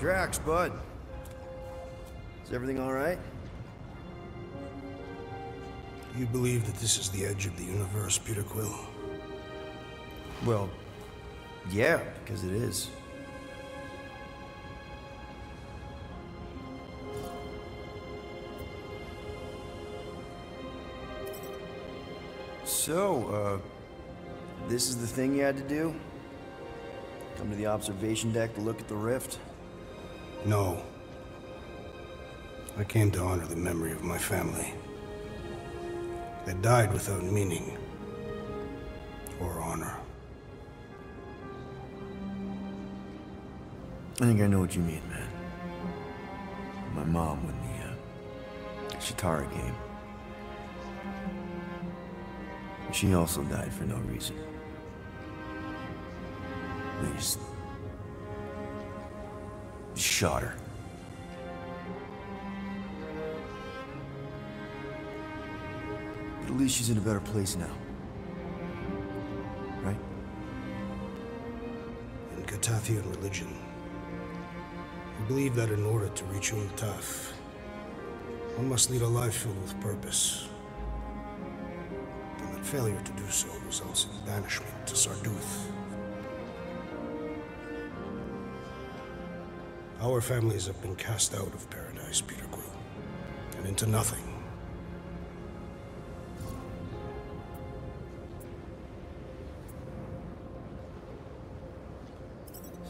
Drax, bud. Is everything all right? You believe that this is the edge of the universe, Peter Quill? Well, yeah, because it is. So, uh, this is the thing you had to do? Come to the observation deck to look at the rift? No. I came to honor the memory of my family. They died without meaning or honor. I think I know what you mean, man. My mom won the uh, Chitauri game. She also died for no reason. They just shot her. But at least she's in a better place now. Right? In Catathian religion, we believe that in order to reach Ultaf, one must lead a life filled with purpose. And that failure to do so results in banishment to Sarduth. Our families have been cast out of paradise, Peter Quill, and into nothing.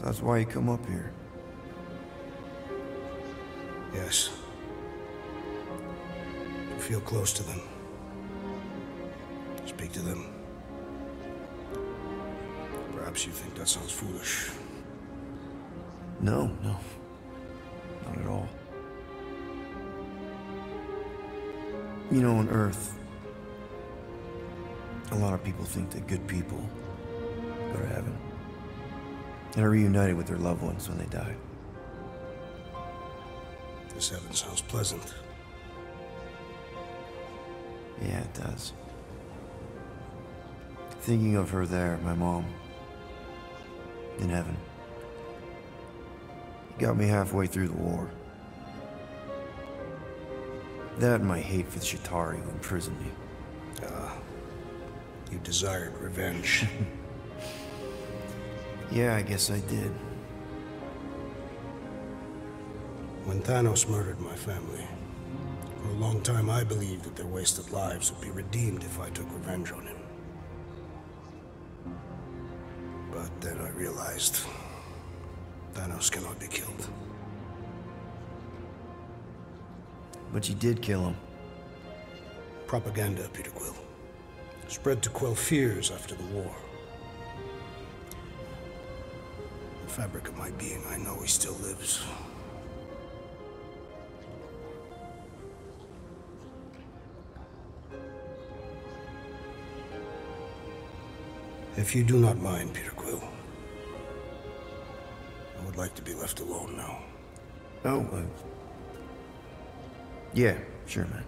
That's why you come up here. To feel close to them. Speak to them. Perhaps you think that sounds foolish. No, no. Not at all. You know, on Earth, a lot of people think that good people go to heaven and are reunited with their loved ones when they die. This heaven sounds pleasant. Yeah, it does. Thinking of her there, my mom, in heaven. Got me halfway through the war. That and my hate for the Chitauri who imprisoned me. Ah. you desired revenge. Yeah, I guess I did. When Thanos murdered my family, for a long time I believed that their wasted lives would be redeemed if I took revenge on him. But then I realized Thanos cannot be killed. But you did kill him. Propaganda, Peter Quill. Spread to quell fears after the war. The fabric of my being, I know he still lives. If you do not mind, Peter Quill, I would like to be left alone now. Oh, uh, yeah, sure, man.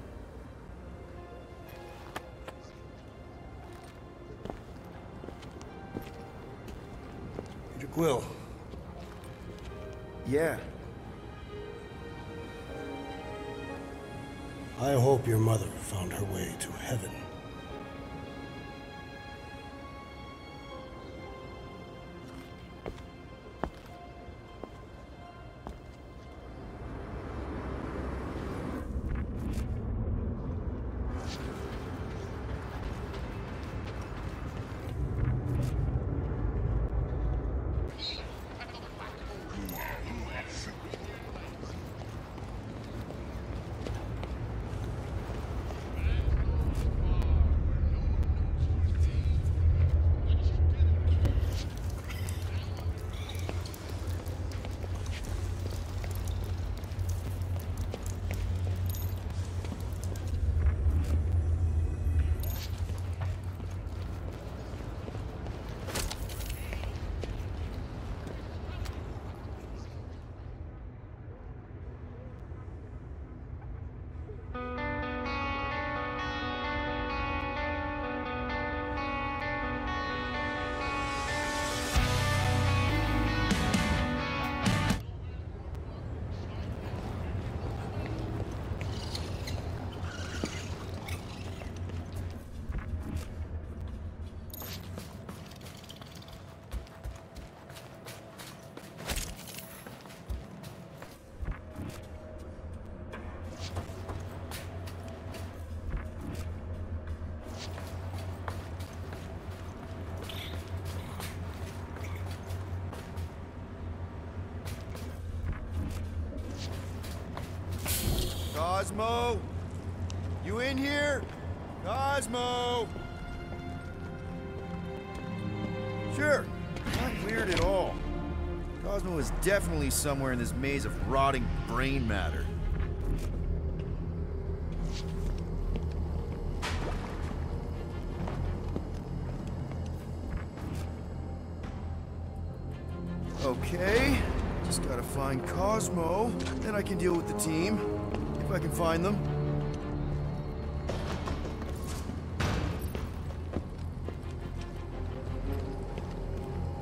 Peter Quill, Yeah. I hope your mother found her way to heaven. Cosmo? You in here? Cosmo! Sure, not weird at all. Cosmo is definitely somewhere in this maze of rotting brain matter. Okay, just gotta find Cosmo, then I can deal with the team, if I can find them.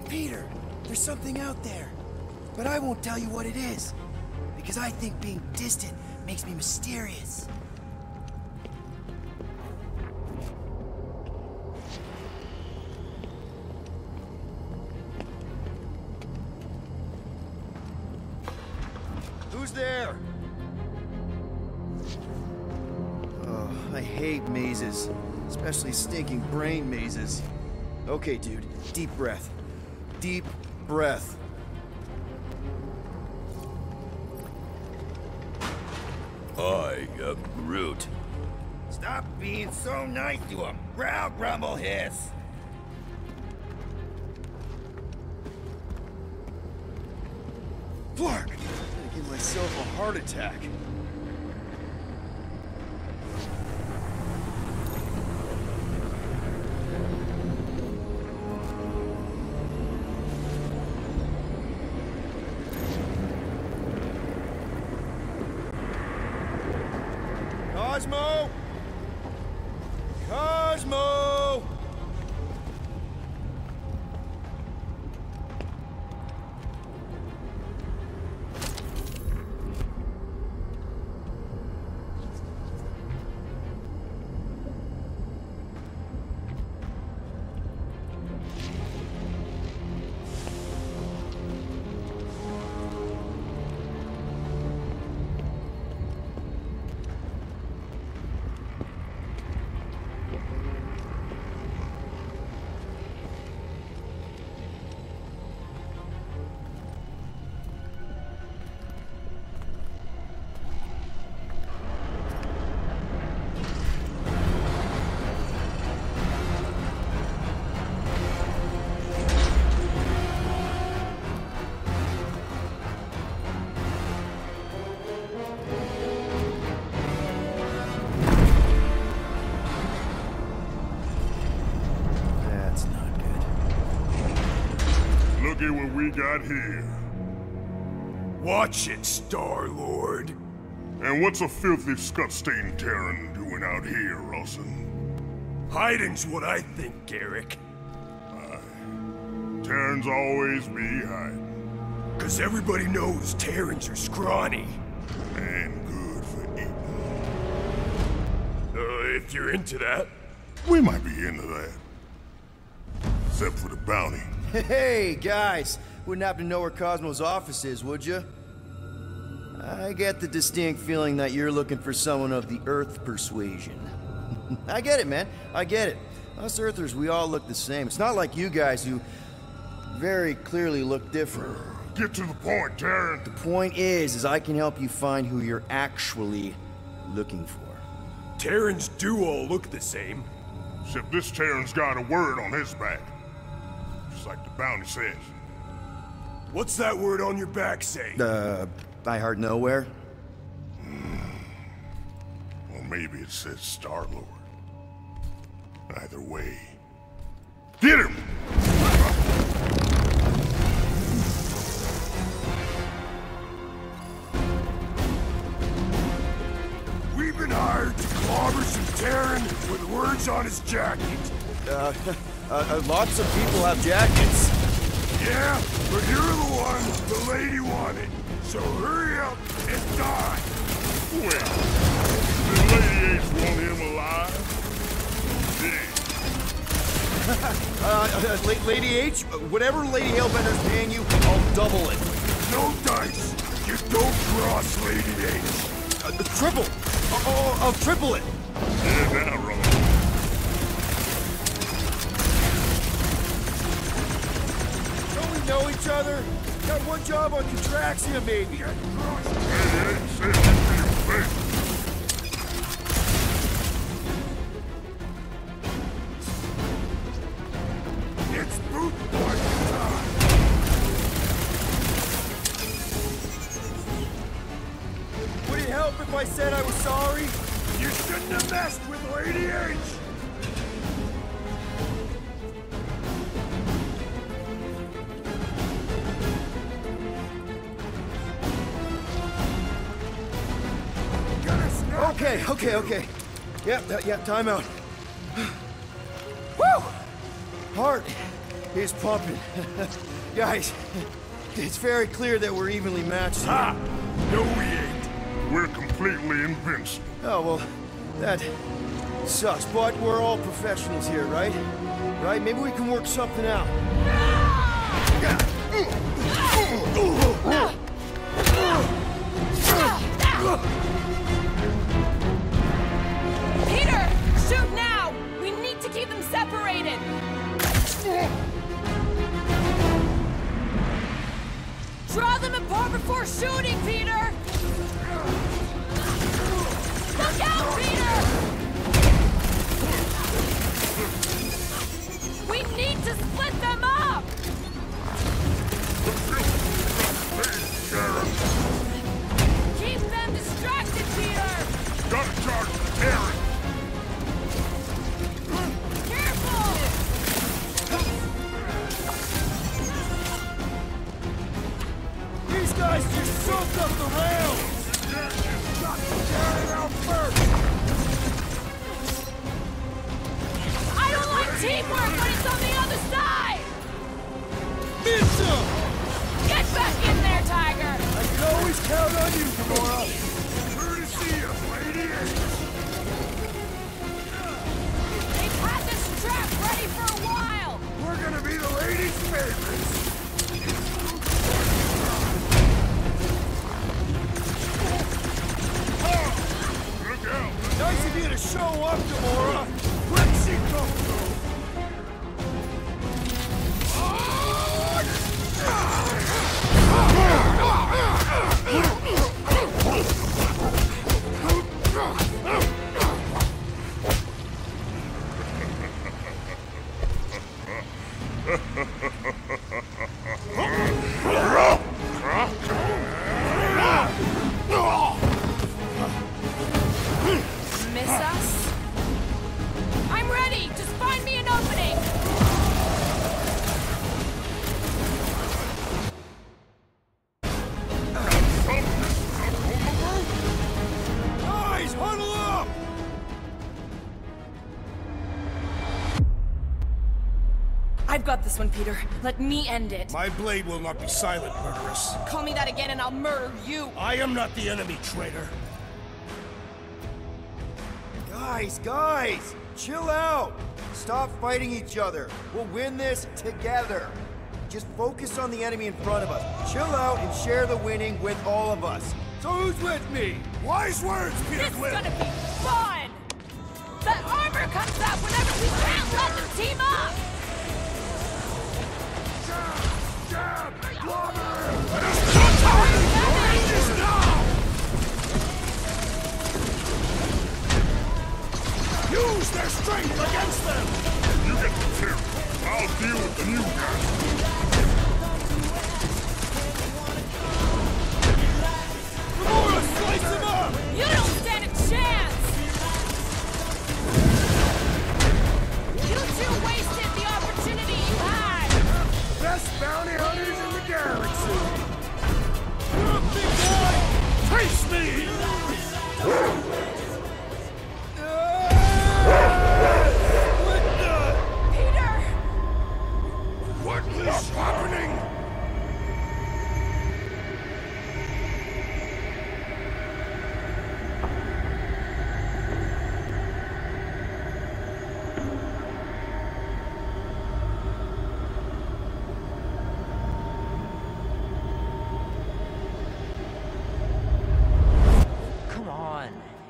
Peter, there's something out there. But I won't tell you what it is. Because I think being distant makes me mysterious. Okay, dude. Deep breath. Deep breath. I am Groot. Stop being so nice to him. Growl, grumble, hiss. Flark! I'm gonna give myself a heart attack. We got here. Watch it, Star-Lord. And what's a filthy scut-stained Terran doing out here, Rawson? Hiding's what I think, Garrick. Terrans always be hiding. Cause everybody knows Terrans are scrawny. And good for eating. Uh, if you're into that. We might be into that. Except for the bounty. Hey, guys! Wouldn't happen to know where Cosmo's office is, would you? I get the distinct feeling that you're looking for someone of the Earth persuasion. I get it, man. I get it. Us Earthers, we all look the same. It's not like you guys who very clearly look different. Get to the point, Terran. The point is, is I can help you find who you're actually looking for. Terrans do all look the same. Except this Terran's got a word on his back. Just like the bounty says. What's that word on your back say? Uh, I heart nowhere. well, maybe it says Star-Lord. Either way. Get him! We've been hired to clobber some Terran with words on his jacket. Uh, uh, uh, lots of people have jackets. Yeah, but you're the one the lady wanted. So hurry up and die. Well, Did Lady H want him alive? Did Uh, uh, Lady H, whatever Lady Hellbender's paying you, I'll double it. No dice. You don't cross Lady H. Uh, triple. Oh, oh, I'll triple it. Yeah, now, know each other? Got one job on Contraxia, maybe. It's time! Would it help if I said I was sorry? You shouldn't have messed with Lady H! Okay, okay, okay. Yep, yeah, yeah, time out. Woo! Heart is pumping. Guys, it's very clear that we're evenly matched. here. Ha! No, we ain't. We're completely invincible. Oh, well, that sucks, but we're all professionals here, right? Right? Maybe we can work something out. Peter! Draw them apart before shooting, Peter! Look out, Peter! We need to split them up! Keep them distracted, Peter! Gotta charge guys just soaked up the rails! I don't like teamwork when it's on the other side! Mitchell! Get back in there, Tiger! I can always count on you, Gamora! I've got this one, Peter. Let me end it. My blade will not be silent, murderess. Call me that again and I'll murder you! I am not the enemy, traitor. Guys, guys! Chill out! Stop fighting each other. We'll win this together. Just focus on the enemy in front of us. Chill out and share the winning with all of us. So who's with me? Wise words, Peter This is gonna be fun! The armor comes out whenever we can't let them team up! Use their strength against them!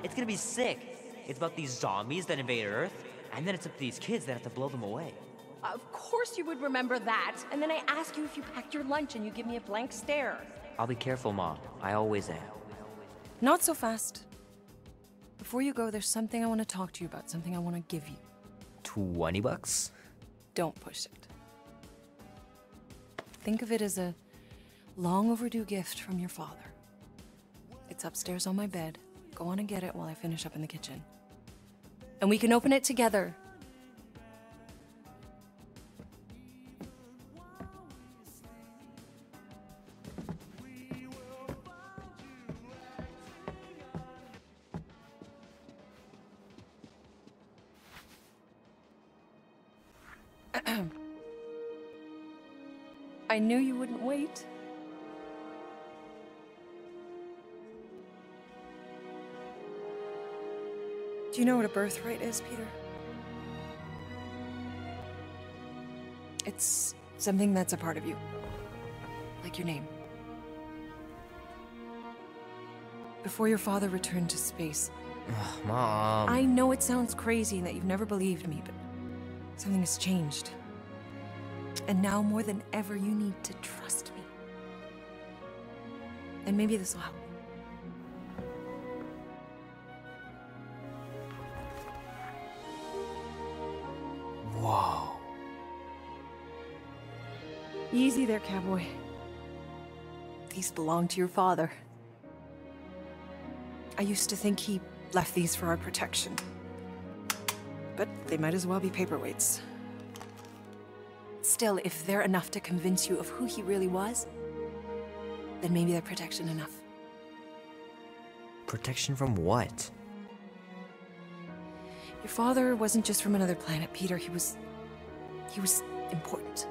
It's gonna be sick. It's about these zombies that invade Earth, and then it's up to these kids that have to blow them away. Of course you would remember that. And then I ask you if you packed your lunch and you give me a blank stare. I'll be careful, Mom. I always am. Not so fast. Before you go, there's something I want to talk to you about, something I want to give you. 20 bucks? Don't push it. think of it as a long overdue gift from your father. It's upstairs on my bed. Go on and get it while I finish up in the kitchen. And we can open it together. I knew you wouldn't wait. Do you know what a birthright is, Peter? It's something that's a part of you. Like your name. Before your father returned to space, Ugh, Mom. I know it sounds crazy and that you've never believed me, but something has changed. And now more than ever, you need to trust me. And maybe this will help. Easy there, cowboy. These belong to your father. I used to think he left these for our protection. But they might as well be paperweights. Still, if they're enough to convince you of who he really was, then maybe they're protection enough. Protection from what? Your father wasn't just from another planet, Peter. He was. he was important.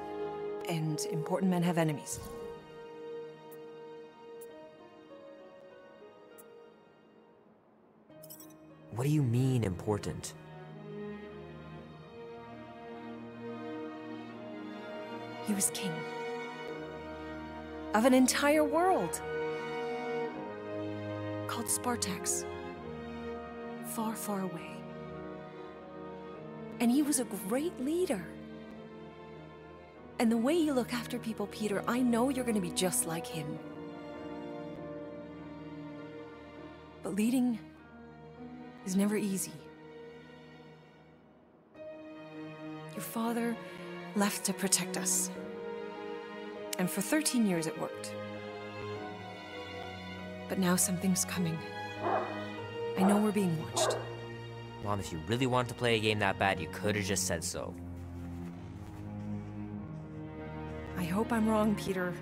And important men have enemies. What do you mean important? He was king. Of an entire world. Called Spartax. Far, far away. And he was a great leader. And the way you look after people, Peter, I know you're gonna be just like him. But leading is never easy. Your father left to protect us. And for 13 years it worked. But now something's coming. I know we're being watched. Mom, if you really wanted to play a game that bad, you could have just said so. Hope I'm wrong, Peter.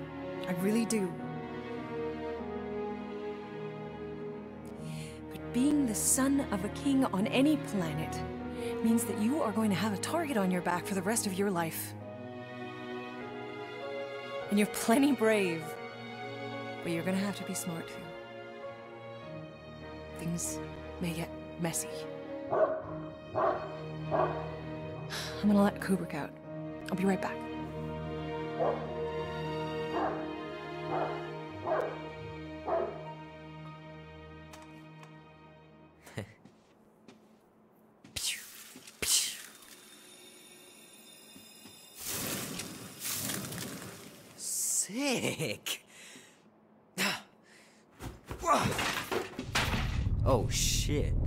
I really do. But being the son of a king on any planet means that you are going to have a target on your back for the rest of your life. And you're plenty brave. But you're gonna have to be smart too. Things may get messy. I'm gonna let Kubrick out. I'll be right back. Sick. oh shit.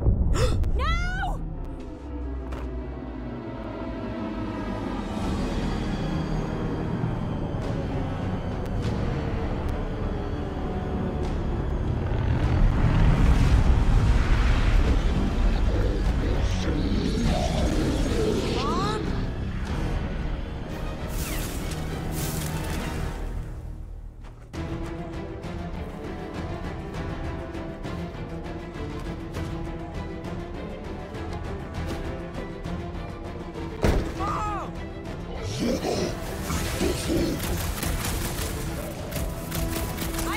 I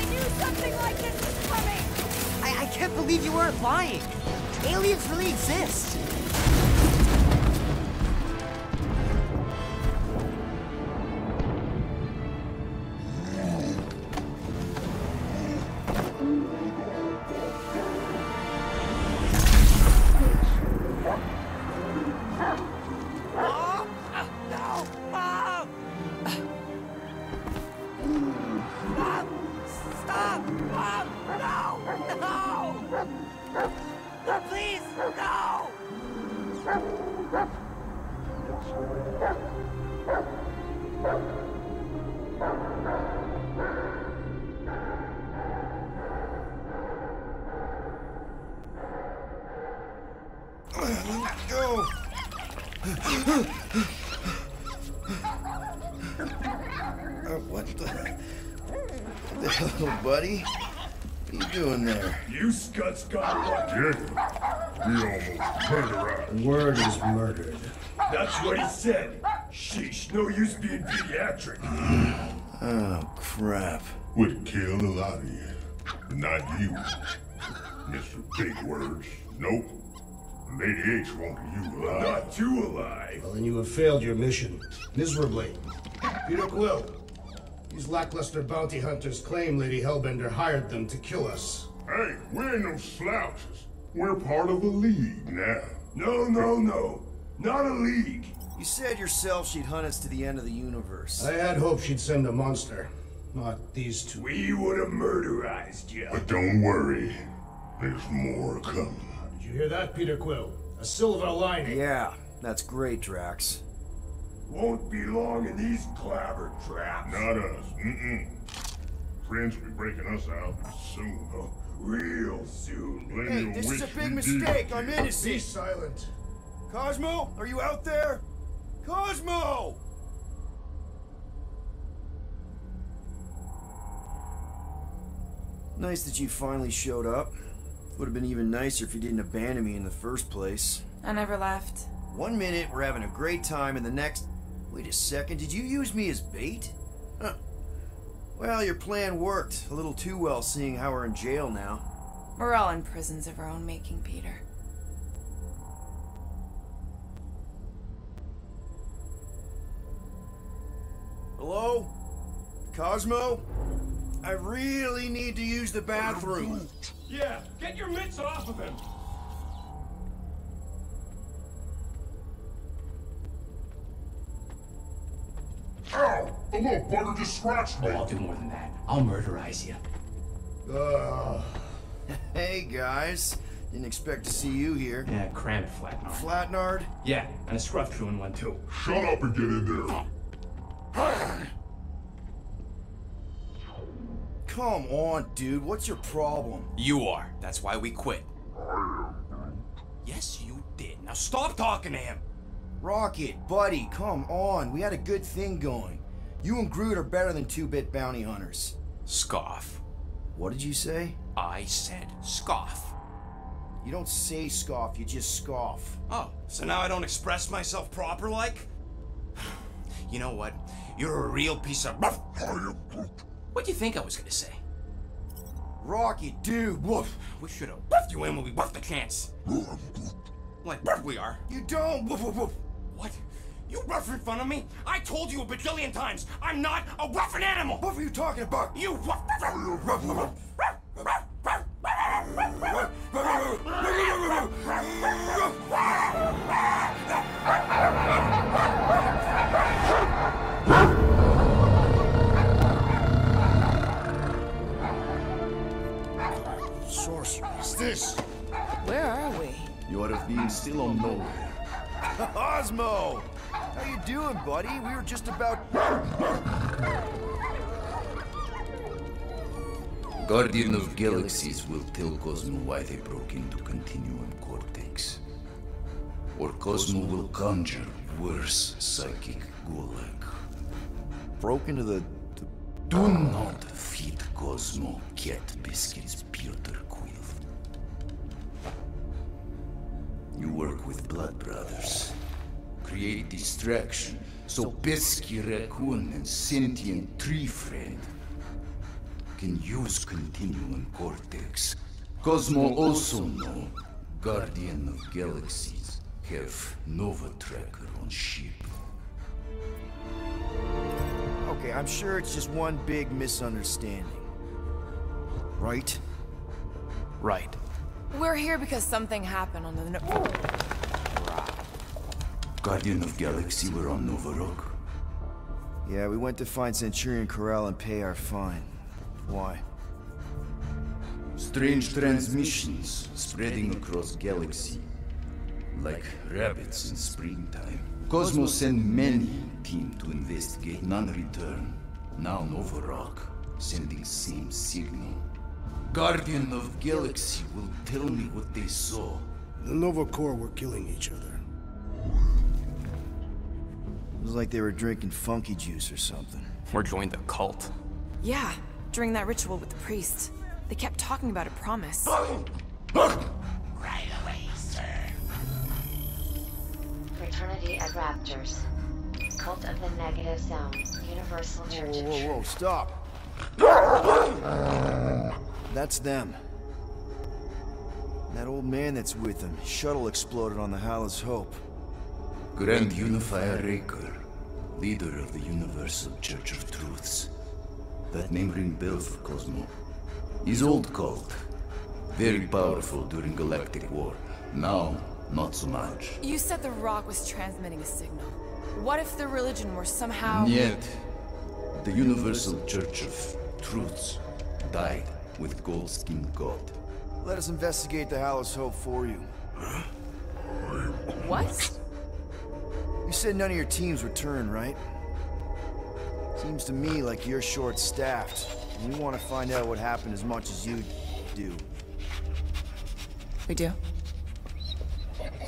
knew something like this was coming! I, I can't believe you weren't lying. Aliens really exist. Go! Uh, what the... What the hell, buddy? What are you doing there? You scuts got lucky. Yeah. We almost murdered Word is murdered. That's what he said. Sheesh, no use being pediatric. Oh, crap. Would kill a lot of you. But not you. Mr. Big Words. Nope. Lady H wanted you alive. Not too alive. Well, then you have failed your mission. Miserably. Peter Quill. These lackluster bounty hunters claim Lady Hellbender hired them to kill us. Hey, we're no slouches. We're part of a league now. No, no, no. Not a league. You said yourself she'd hunt us to the end of the universe. I had hoped she'd send a monster. Not these two. We would have murderized you. But don't worry. There's more coming. Did you hear that, Peter Quill? A silver lining. Yeah, that's great, Drax. Won't be long in these clabber traps. Not us. Mm-mm. Friends will be breaking us out soon. Oh, real soon. Plenty Hey, this is a big we did. mistake. I'm innocent. Be silent. Cosmo, are you out there? Cosmo! Nice that you finally showed up. Would have been even nicer if you didn't abandon me in the first place. I never left. One minute we're having a great time, and the next. Wait a second, did you use me as bait? Huh. Well, your plan worked. A little too well, seeing how we're in jail now. We're all in prisons of our own making, Peter. Hello? Cosmo? I really need to use the bathroom. Yeah, get your mitts off of him. Ow! The little bugger just scratched me. I'll do more than that. I'll murderize you. Ugh. Hey, guys. Didn't expect to see you here. Yeah, cram it, Flatnard. Flatnard? Yeah, and a scruff crew in one too. Shut up and get in there. Oh. Come on, dude. What's your problem? You are. That's why we quit. Yes, you did. Now stop talking to him. Rocket, buddy, come on. We had a good thing going. You and Groot are better than two bit bounty hunters. Scoff. What did you say? I said scoff. You don't say scoff, you just scoff. Oh, so now I don't express myself proper like? You know what? You're a real piece of. What do you think I was gonna say? Rocky, dude, woof. We should have buffed you in when we buffed the chance. Like buff we are. You don't, woof, woof, woof. What? You rough in front of me? I told you a bajillion times, I'm not a roughing animal! What were you talking about? You rough... Sorcery being still on Knowhere. Cosmo! How you doing, buddy? We were just about... Guardian of Galaxies will tell Cosmo why they broke into Continuum Cortex. Or Cosmo will conjure worse psychic gulag. Broke into the... Do not feed Cosmo cat biscuits, Peter Work with Blood Brothers. Create distraction so Pesky Raccoon and Sentient Tree Friend can use Continuum Cortex. Cosmo also know Guardian of Galaxies have Nova Tracker on ship. Okay, I'm sure it's just one big misunderstanding. Right? Right. We're here because something happened on the. No- Guardian of Galaxy we're on Nova Rock. Yeah, we went to find Centurion Ko-Rel and pay our fine. Why? Strange transmissions spreading across galaxy. Like rabbits in springtime. Cosmo sent many team to investigate, none return. Now Nova Rock, sending same signal. Guardian of Galaxy will tell me what they saw. The Nova Corps were killing each other. It was like they were drinking funky juice or something. Or joined the cult. Yeah, during that ritual with the priest. They kept talking about a promise. Fraternity at Raptors. Cult of the Negative Zone. Universal Church Whoa, whoa, whoa, stop. That's them. That old man that's with them. Shuttle exploded on the Hala's Hope. Grand Unifier Raker, leader of the Universal Church of Truths. That name ring bell for Cosmo. His old cult. Very powerful during Galactic War. Now, not so much. You said the rock was transmitting a signal. What if the religion were somehow... Yet, the Universal Church of Truths died with Goldskin God. Let us investigate the Hala's Hope for you. What? You said none of your teams returned, right? Seems to me like you're short-staffed. And we want to find out what happened as much as you do. We do?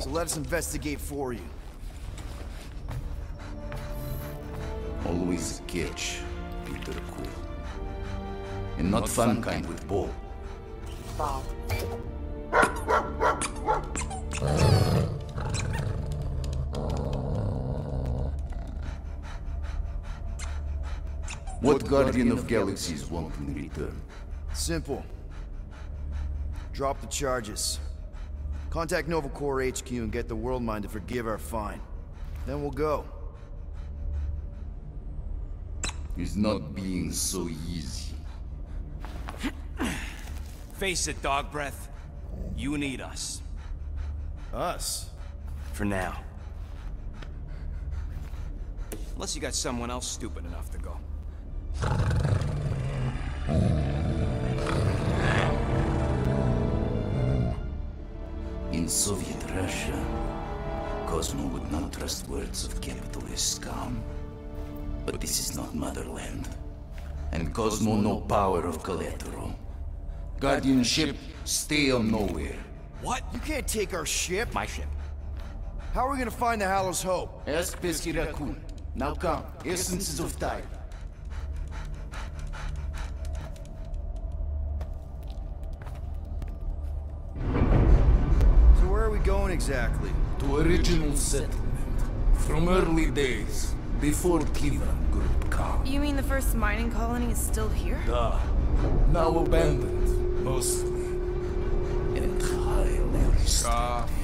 So let us investigate for you. Always a catch, Peter Quill. And not fun kind with Bo. Ball. What Guardian of Galaxies want in return? Simple. Drop the charges. Contact Nova Corps HQ and get the World Mind to forgive our fine. Then we'll go. It's not being so easy. Face it, dog breath. You need us. Us? For now. Unless you got someone else stupid enough to go. In Soviet Russia, Cosmo would not trust words of capitalist scum. But this is not motherland. And Cosmo no power of collateral. Guardianship, stay on Knowhere. What? You can't take our ship. My ship. How are we gonna find the Hala's Hope? Ask Pesky Raccoon. Now come, essences of time. So where are we going exactly? To original settlement. From early days, before Cleveland Group come. You mean the first mining colony is still here? Duh. Now abandoned, mostly. Entirely restored.